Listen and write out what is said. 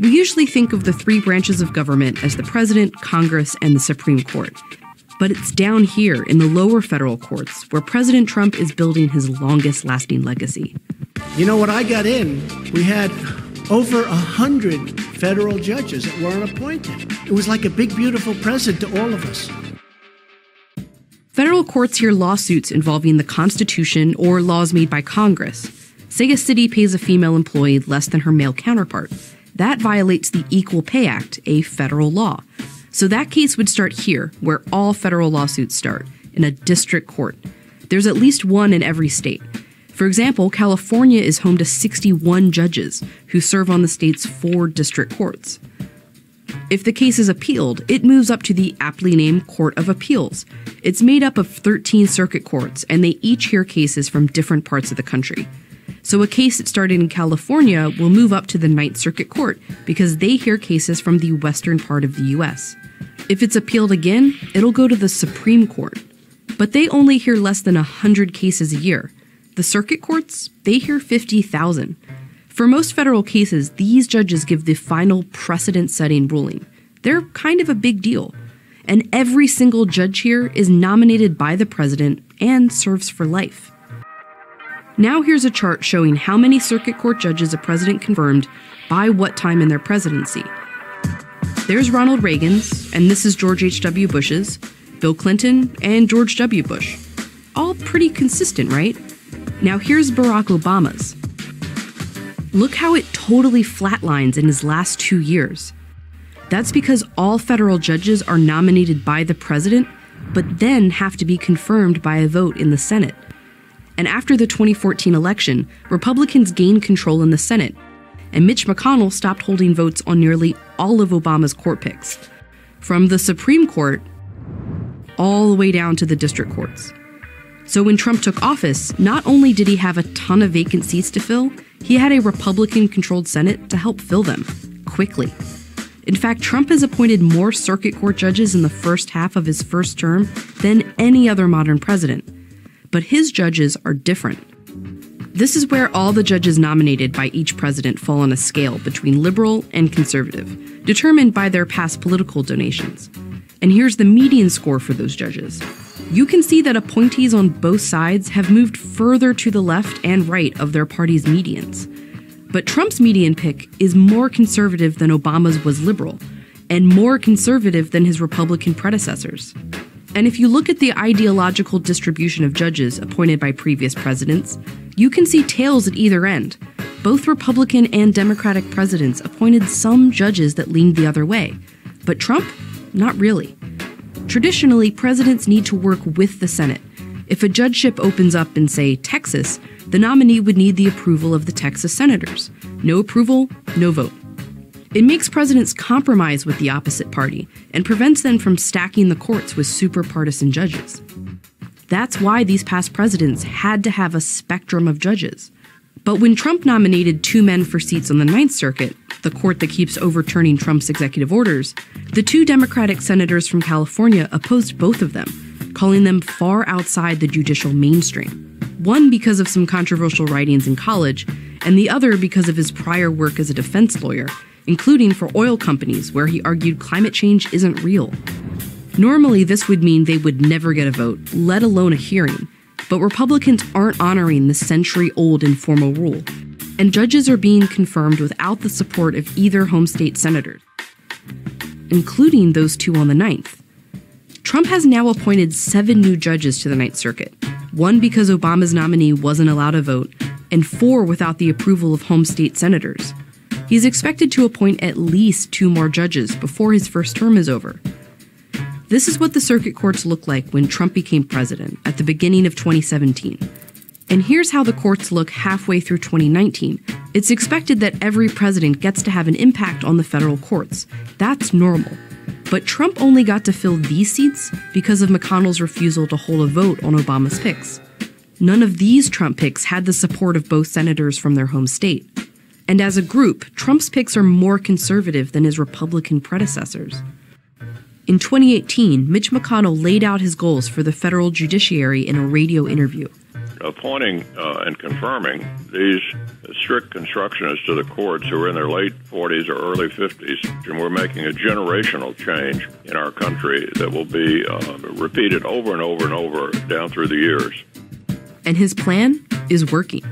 We usually think of the three branches of government as the president, Congress, and the Supreme Court. But it's down here in the lower federal courts where President Trump is building his longest lasting legacy. You know, when I got in, we had over a hundred federal judges that weren't appointed. It was like a big, beautiful present to all of us. Federal courts hear lawsuits involving the Constitution or laws made by Congress. Say a city pays a female employee less than her male counterpart. That violates the Equal Pay Act, a federal law. So that case would start here, where all federal lawsuits start, in a district court. There's at least one in every state. For example, California is home to 61 judges who serve on the state's four district courts. If the case is appealed, it moves up to the aptly named Court of Appeals. It's made up of 13 circuit courts, and they each hear cases from different parts of the country. So a case that started in California will move up to the Ninth Circuit Court because they hear cases from the western part of the US. If it's appealed again, it'll go to the Supreme Court. But they only hear less than 100 cases a year. The circuit courts, they hear 50,000. For most federal cases, these judges give the final precedent setting ruling. They're kind of a big deal. And every single judge here is nominated by the president and serves for life. Now, here's a chart showing how many circuit court judges a president confirmed by what time in their presidency. There's Ronald Reagan's, and this is George H.W. Bush's, Bill Clinton, and George W. Bush. All pretty consistent, right? Now, here's Barack Obama's. Look how it totally flatlines in his last two years. That's because all federal judges are nominated by the president, but then have to be confirmed by a vote in the Senate. And after the 2014 election, Republicans gained control in the Senate, and Mitch McConnell stopped holding votes on nearly all of Obama's court picks, from the Supreme Court all the way down to the district courts. So when Trump took office, not only did he have a ton of vacant seats to fill, he had a Republican controlled Senate to help fill them quickly. In fact, Trump has appointed more circuit court judges in the first half of his first term than any other modern president. But his judges are different. This is where all the judges nominated by each president fall on a scale between liberal and conservative, determined by their past political donations. And here's the median score for those judges. You can see that appointees on both sides have moved further to the left and right of their party's medians. But Trump's median pick is more conservative than Obama's was liberal, and more conservative than his Republican predecessors. And if you look at the ideological distribution of judges appointed by previous presidents, you can see tails at either end. Both Republican and Democratic presidents appointed some judges that leaned the other way, but Trump, not really. Traditionally, presidents need to work with the Senate. If a judgeship opens up in, say, Texas, the nominee would need the approval of the Texas senators. No approval, no vote. It makes presidents compromise with the opposite party and prevents them from stacking the courts with super partisan judges. That's why these past presidents had to have a spectrum of judges. But when Trump nominated two men for seats on the Ninth Circuit, the court that keeps overturning Trump's executive orders, the two Democratic senators from California opposed both of them, calling them far outside the judicial mainstream. One because of some controversial writings in college, and the other because of his prior work as a defense lawyer including for oil companies, where he argued climate change isn't real. Normally, this would mean they would never get a vote, let alone a hearing. But Republicans aren't honoring the century old informal rule, and judges are being confirmed without the support of either home state senators, including those two on the ninth. Trump has now appointed seven new judges to the Ninth Circuit one because Obama's nominee wasn't allowed a vote, and four without the approval of home state senators. He's expected to appoint at least two more judges before his first term is over. This is what the circuit courts looked like when Trump became president at the beginning of 2017. And here's how the courts look halfway through 2019. It's expected that every president gets to have an impact on the federal courts. That's normal. But Trump only got to fill these seats because of McConnell's refusal to hold a vote on Obama's picks. None of these Trump picks had the support of both senators from their home state. And as a group, Trump's picks are more conservative than his Republican predecessors. In 2018, Mitch McConnell laid out his goals for the federal judiciary in a radio interview. appointing uh, and confirming these strict constructionists to the courts who are in their late 40s or early 50s, and we're making a generational change in our country that will be uh, repeated over and over and over down through the years. And his plan is working.